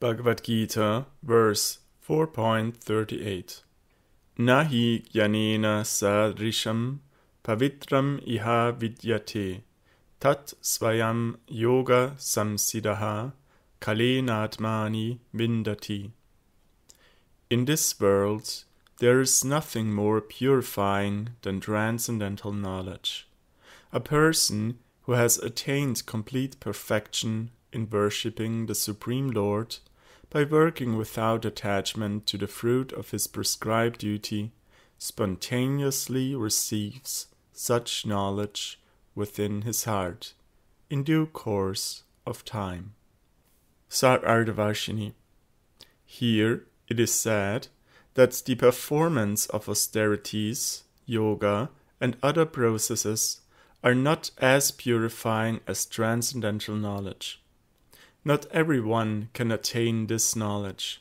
Bhagavad Gita, verse 4.38 Nahi jnanena sadrisham pavitram iha vidyate tat svayam yoga samsiddhah kalenatmani vindati. In this world, there is nothing more purifying than transcendental knowledge. A person who has attained complete perfection in worshipping the Supreme Lord by working without attachment to the fruit of his prescribed duty, spontaneously receives such knowledge within his heart in due course of time. Sarartha Varshini. Here it is said that the performance of austerities, yoga, and other processes are not as purifying as transcendental knowledge. Not everyone can attain this knowledge.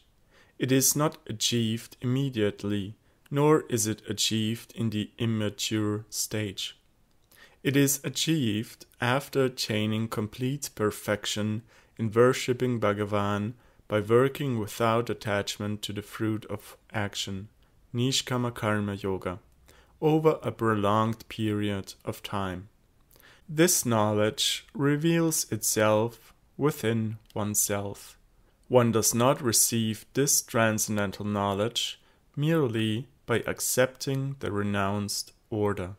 It is not achieved immediately, nor is it achieved in the immature stage. It is achieved after attaining complete perfection in worshipping Bhagavan by working without attachment to the fruit of action, Nishkama Karma Yoga, over a prolonged period of time. This knowledge reveals itself within oneself. One does not receive this transcendental knowledge merely by accepting the renounced order.